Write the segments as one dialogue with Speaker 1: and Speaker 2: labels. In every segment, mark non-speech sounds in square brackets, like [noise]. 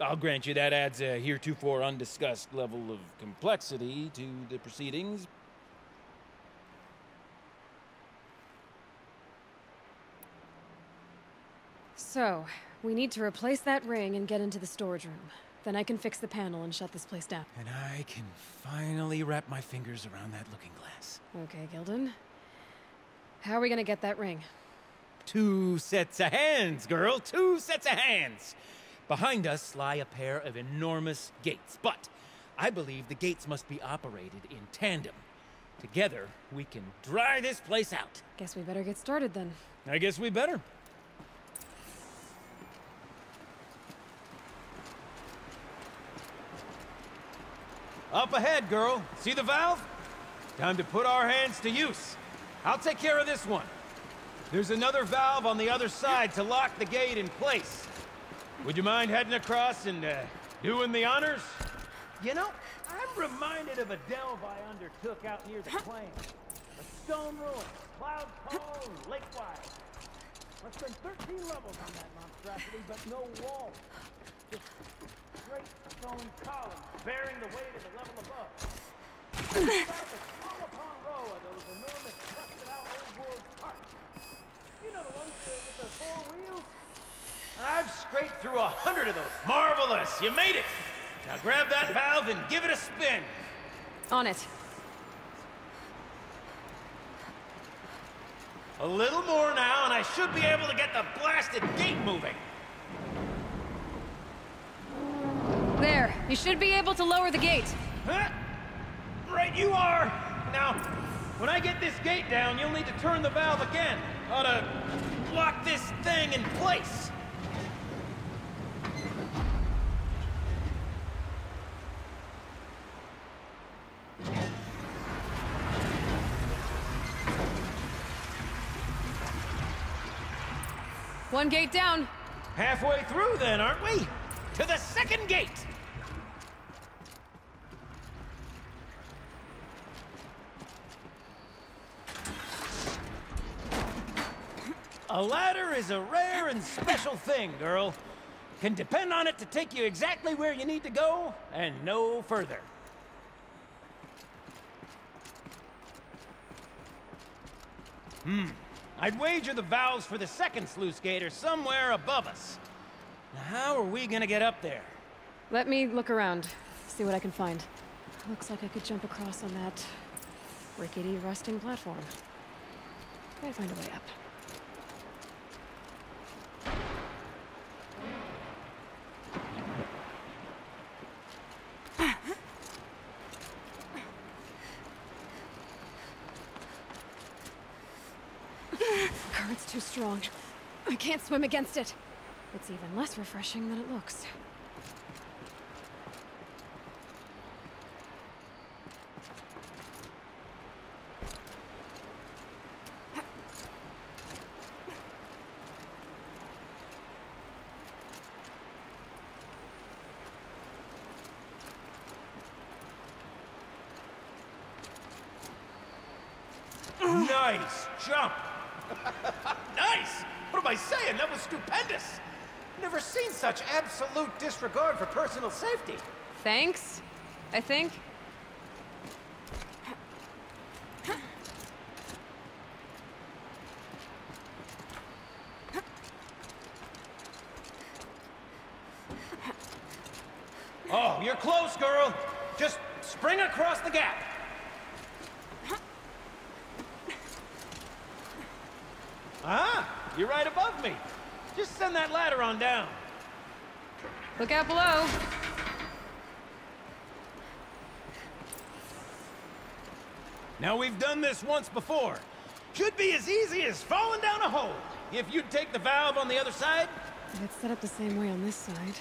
Speaker 1: I'll grant you that adds a heretofore undiscussed level of complexity to the proceedings.
Speaker 2: So, we need to replace that ring and get into the storage room. Then I can fix the panel and shut this place down.
Speaker 1: And I can finally wrap my fingers around that looking glass.
Speaker 2: Okay, Gildun. How are we gonna get that ring?
Speaker 1: Two sets of hands, girl. Two sets of hands. Behind us lie a pair of enormous gates, but I believe the gates must be operated in tandem. Together, we can dry this place out.
Speaker 2: Guess we better get started then.
Speaker 1: I guess we better. Up ahead, girl. See the valve? Time to put our hands to use. I'll take care of this one. There's another valve on the other side to lock the gate in place. Would you mind heading across and uh, doing the honors? You know, I'm reminded of a delve I undertook out near the plain. A stone ruin, cloud cone, lake wide. Must have been 13 levels on that monstrosity, but no wall. Just straight stone columns bearing the weight of the level above. About the small upon row of those enormous rusted out old world carts. You know the ones with the four wheels? I've scraped through a hundred of those. Marvelous! You made it! Now grab that valve and give it a spin.
Speaker 2: On it.
Speaker 1: A little more now, and I should be able to get the blasted gate moving.
Speaker 2: There. You should be able to lower the gate.
Speaker 1: Huh? Right you are! Now, when I get this gate down, you'll need to turn the valve again. Ought to lock this thing in place.
Speaker 2: One gate down.
Speaker 1: Halfway through then, aren't we? To the second gate! A ladder is a rare and special thing, girl. Can depend on it to take you exactly where you need to go, and no further. Hmm. I'd wager the valves for the second sluice gate are somewhere above us. Now, how are we gonna get up there?
Speaker 2: Let me look around. See what I can find. Looks like I could jump across on that rickety rusting platform. Gotta find a way up. Current's too strong. I can't swim against it. It's even less refreshing than it looks.
Speaker 1: Nice jump! nice! What am I saying? That was stupendous! Never seen such absolute disregard for personal safety.
Speaker 2: Thanks, I think.
Speaker 1: Oh, you're close, girl. Just spring across the gap. Ah, you're right above me. Just send that ladder on down.
Speaker 2: Look out below.
Speaker 1: Now we've done this once before. Should be as easy as falling down a hole. If you'd take the valve on the other side,
Speaker 2: If it's set up the same way on this side,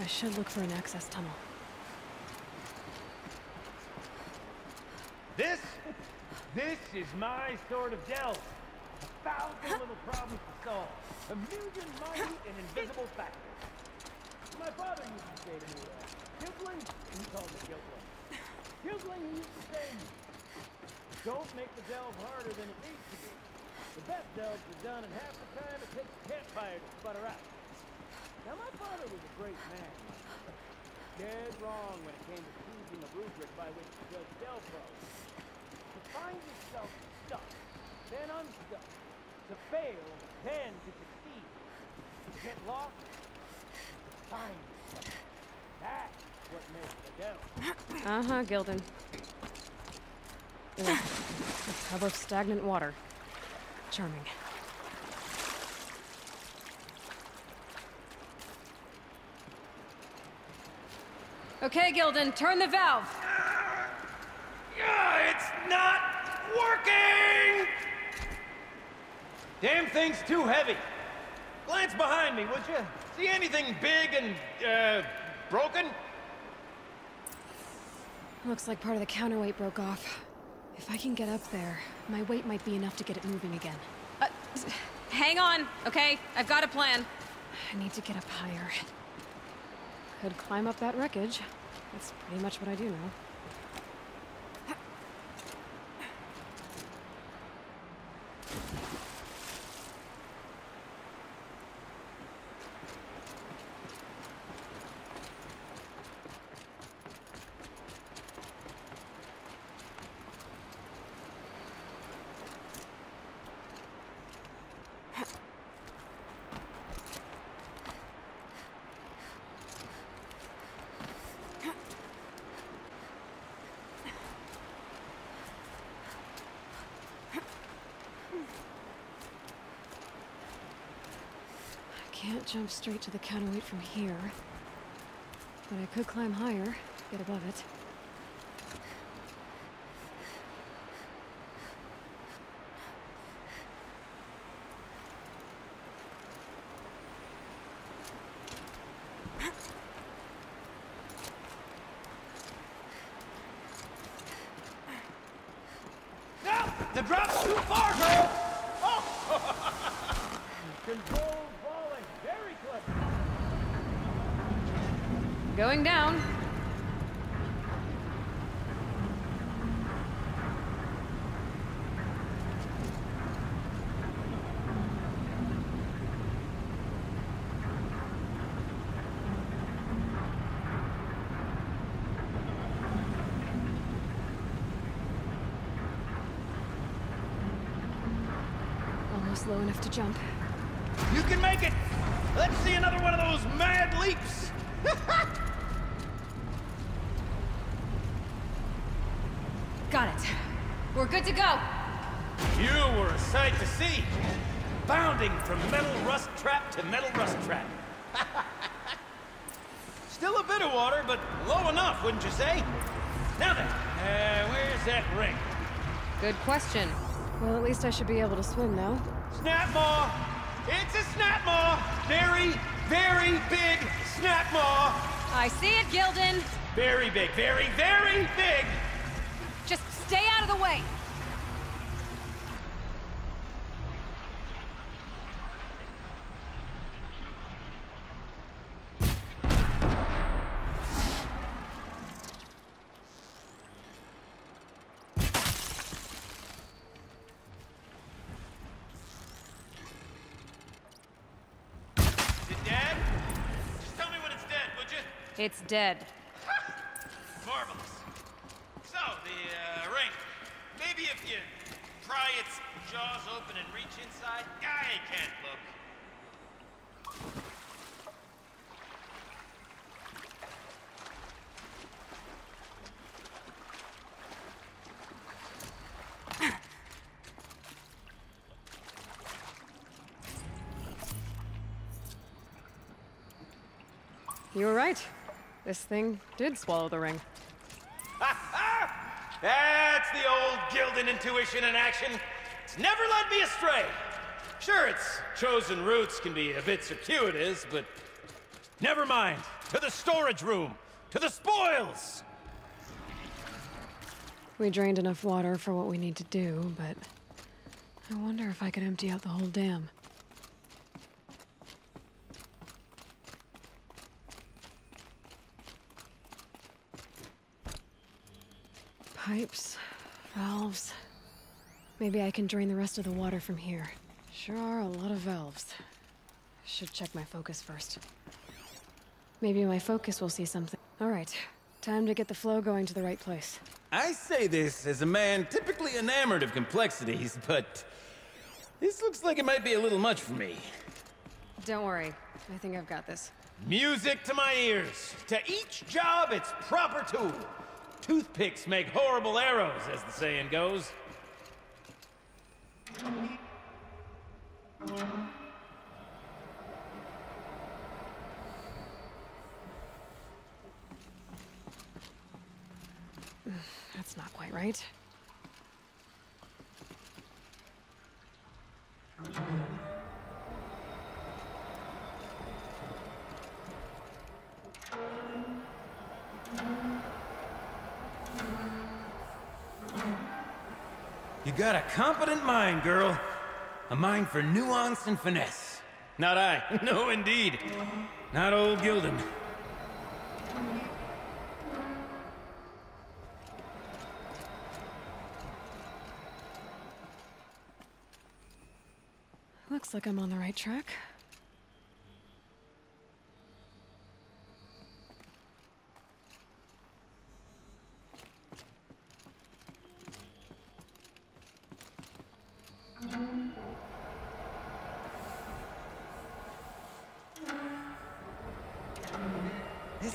Speaker 2: I should look for an access tunnel.
Speaker 1: This, this is my sort of delve. A thousand little problems to solve. A million mighty and invisible factors. My father used to say to me, uh, Kipling, he called me Kipling. [sighs] Kipling used to say, don't make the delve harder than it needs to be. The best delves are done in half the time it takes a campfire to sputter out. Now, my father was a great man, dead wrong when it came to choosing a rubric by which to judge Delpro. To find yourself stuck, then unstuck. To fail, then to succeed. To get lost,
Speaker 2: Uh-huh, Gildun. Ugh, a tub of stagnant water. Charming. Okay, Gildun, turn the valve.
Speaker 1: Yeah, it's not working! Damn thing's too heavy. Glance behind me, would you? See anything big and, uh, broken?
Speaker 2: Looks like part of the counterweight broke off. If I can get up there, my weight might be enough to get it moving again.
Speaker 3: Uh, hang on, okay? I've got a plan.
Speaker 2: I need to get up higher. Could climb up that wreckage. That's pretty much what I do now. Can't jump straight to the counterweight from here. But I could climb higher, get above it.
Speaker 1: No! The drop's too far, girl! [laughs] Oh! Controlled falling. Very clever.
Speaker 2: Going down. Almost low enough to jump.
Speaker 1: You can make it! Let's see another one of those mad leaps! [laughs]
Speaker 3: Got it. We're good to go.
Speaker 1: You were a sight to see. Bounding from metal rust trap to metal rust trap. [laughs] Still a bit of water, but low enough, wouldn't you say? Now then, uh, where's that ring?
Speaker 2: Good question. Well, at least I should be able to swim now.
Speaker 1: Snap maw! It's a snap maw! Very, very big snap maw!
Speaker 3: I see it, Gildun.
Speaker 1: Very big, very, very big!
Speaker 3: Just stay out of the way.
Speaker 1: Is it dead? Just tell me when it's dead, would you?
Speaker 3: It's dead.
Speaker 1: Marvelous. So, the uh, ring. Maybe if you pry its jaws open and reach inside. I can't look.
Speaker 2: You were right. This thing did swallow the ring. [laughs]
Speaker 1: That's the old Gildun intuition in action. It's never led me astray. Sure, its chosen routes can be a bit circuitous, but never mind. To the storage room, to the spoils.
Speaker 2: We drained enough water for what we need to do, but I wonder if I could empty out the whole dam. Pipes, valves. Maybe I can drain the rest of the water from here. Sure are a lot of valves. Should check my focus first. Maybe my focus will see something. All right, time to get the flow going to the right place.
Speaker 1: I say this as a man typically enamored of complexities, but this looks like it might be a little much for me.
Speaker 2: Don't worry, I think I've got this.
Speaker 1: Music to my ears. To each job, its proper tool. Toothpicks make horrible arrows, as the saying goes. [sighs]
Speaker 2: That's not quite right.
Speaker 1: Got a competent mind, girl. A mind for nuance and finesse. Not I. [laughs] No, indeed. Not old Gildun.
Speaker 2: Looks like I'm on the right track.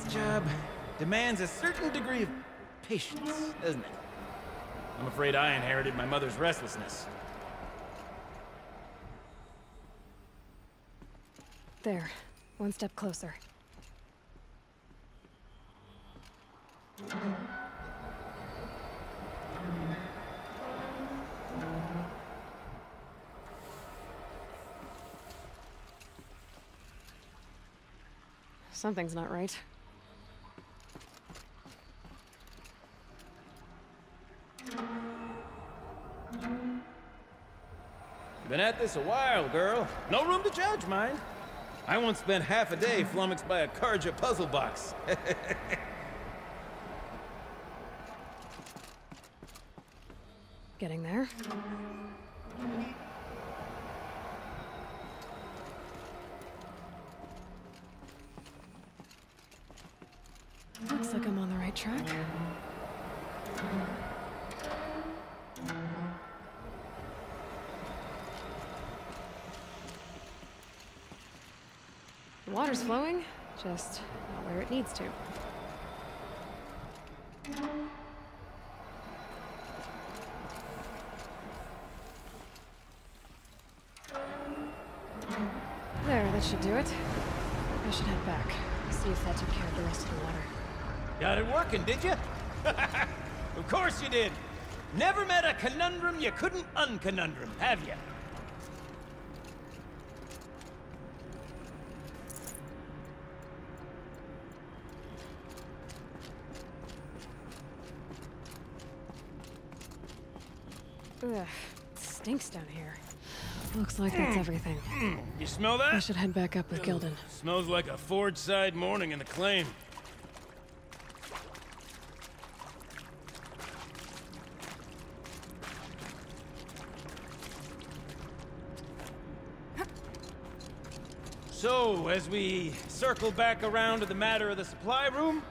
Speaker 1: This job demands a certain degree of patience, doesn't it? I'm afraid I inherited my mother's restlessness.
Speaker 2: There, one step closer. Something's not right.
Speaker 1: Been at this a while, girl. No room to judge, mind. I once spent half a day flummoxed by a Carja puzzle box. [laughs]
Speaker 2: Getting there. Looks like I'm on the right track. Mm-hmm. Water's flowing, just not where it needs to. There, that should do it. I should head back. See if that took care of the rest of the water.
Speaker 1: Got it working, did you? [laughs] of course you did. Never met a conundrum you couldn't unconundrum, have you?
Speaker 2: Ugh, it stinks down here. Looks like that's everything. Hmm.
Speaker 1: You smell that?
Speaker 2: I should head back up with Gildun.
Speaker 1: Smells like a forge side morning in the claim. So, as we circle back around to the matter of the supply room,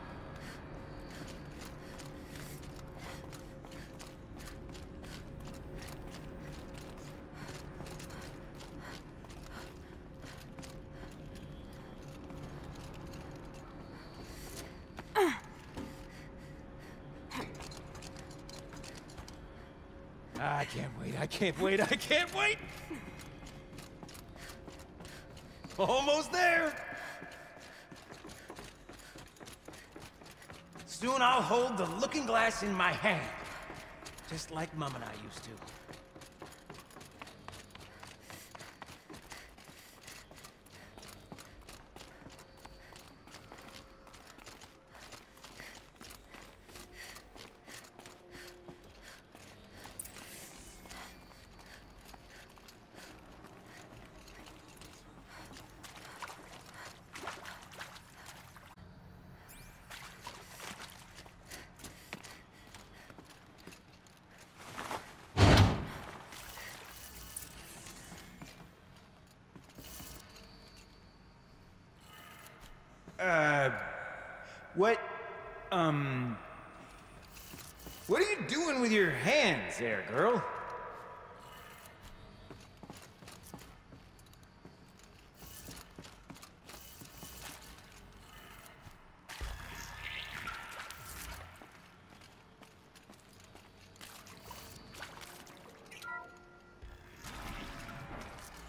Speaker 1: I can't wait, I can't wait, I can't wait! Almost there! Soon I'll hold the looking glass in my hand. Just like Mum and I used to. Uh, what Um... What are you doing with your hands there, girl?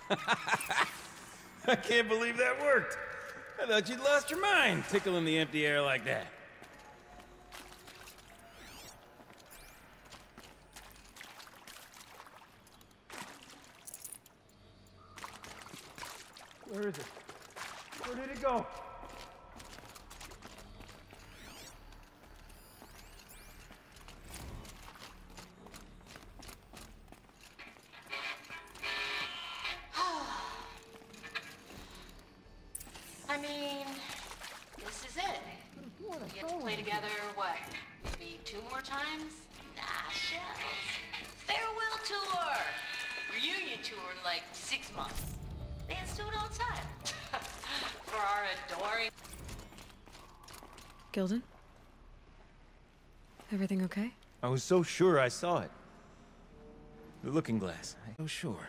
Speaker 1: [laughs] I can't believe that worked. I thought you'd lost your mind, tickling the empty air like that. Where is it? Where did it go?
Speaker 2: Gildun? Everything okay?
Speaker 1: I was so sure I saw it. The looking glass. I so sure.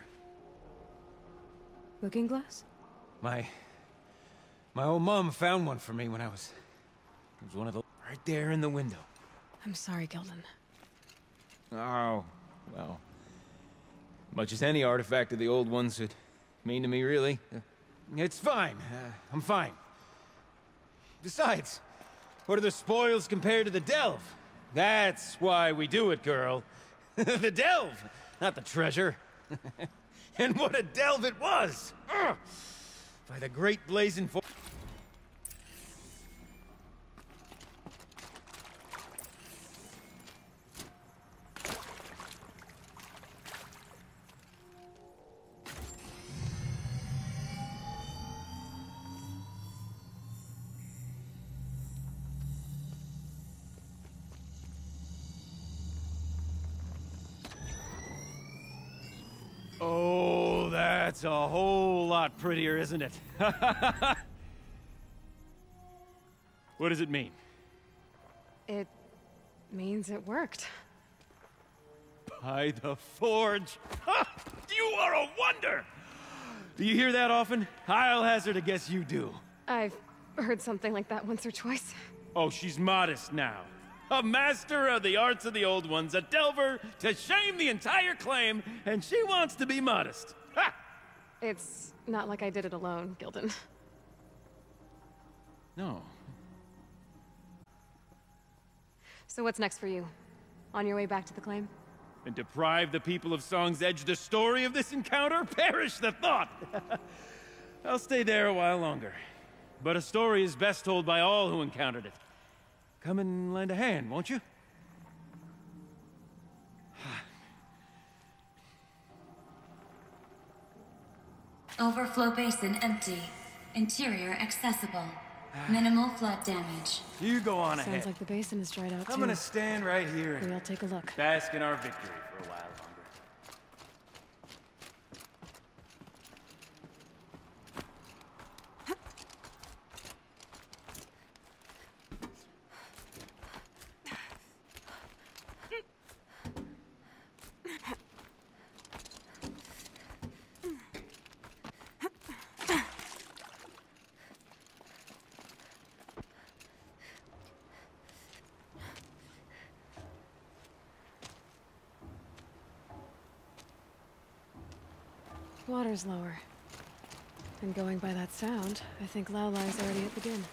Speaker 2: Looking glass?
Speaker 1: My... My old mom found one for me when I was... It was one of the... Right there in the window.
Speaker 2: I'm sorry, Gildun.
Speaker 1: Oh, well... Much as any artifact of the old ones would mean to me, really. It's fine. Uh, I'm fine. Besides, what are the spoils compared to the delve? That's why we do it, girl. [laughs] the delve, not the treasure. [laughs] and what a delve it was! Ugh! By the great blazing that's a whole lot prettier, isn't it? [laughs] what does it mean?
Speaker 2: It means it worked.
Speaker 1: By the forge. You are a wonder! Do you hear that often? I'll hazard a guess you do.
Speaker 2: I've heard something like that once or twice.
Speaker 1: Oh, she's modest now. A master of the arts of the old ones, a delver to shame the entire claim, and she wants to be modest.
Speaker 2: It's not like I did it alone, Gildun.
Speaker 1: No.
Speaker 2: So what's next for you? On your way back to the claim?
Speaker 1: And deprive the people of Song's Edge the story of this encounter? Perish the thought! [laughs] I'll stay there a while longer. But a story is best told by all who encountered it. Come and lend a hand, won't you?
Speaker 4: Overflow basin empty. Interior accessible. Minimal flood damage.
Speaker 1: You go on ahead.
Speaker 2: Sounds like the basin is dried out
Speaker 1: I'm
Speaker 2: too.
Speaker 1: gonna stand right here
Speaker 2: We'll take a look.
Speaker 1: bask in our victory for a while longer.
Speaker 2: Water's lower. And going by that sound, I think Laolai's already at the den.